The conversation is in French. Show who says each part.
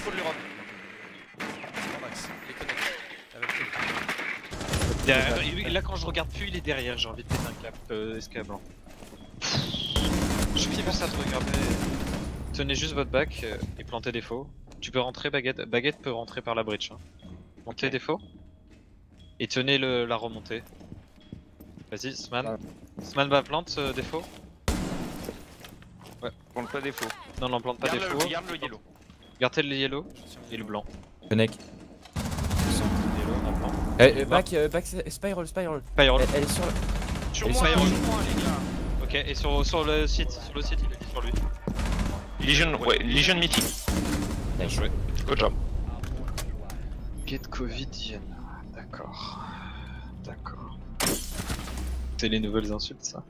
Speaker 1: drapeau de l'Europe. Le-
Speaker 2: Derrière, il- là quand je regarde plus il est derrière, j'ai envie de péter un cap euh, escape blanc. Je fais pas ça de regarder. Tenez juste votre bac euh, et plantez des faux. Tu peux rentrer baguette, baguette peut rentrer par la bridge. Hein. Montez des faux. Et tenez le, la remontée. Vas-y, Sman.
Speaker 3: Ah.
Speaker 2: Sman va plante euh, des faux.
Speaker 4: Plante pas des faux.
Speaker 2: Non, non, plante pas
Speaker 1: Garde
Speaker 2: faux.
Speaker 1: le, garde le yellow.
Speaker 2: Gardez le yellow
Speaker 1: Je suis
Speaker 2: et le blanc. Blanc.
Speaker 3: Eh, back, euh, back, spiral, spiral.
Speaker 2: Firewall.
Speaker 3: Elle, elle est sur le.
Speaker 1: Sur
Speaker 3: Et
Speaker 1: moi,
Speaker 3: sur-
Speaker 1: sur moi, les gars.
Speaker 2: Ok, et sur, sur le site, sur le site, il dit sur lui.
Speaker 4: Legion, ouais, Legion mythique.
Speaker 2: Bien joué.
Speaker 4: Good job.
Speaker 2: Get Covid Yen. D'accord. D'accord. C'est les nouvelles insultes ça.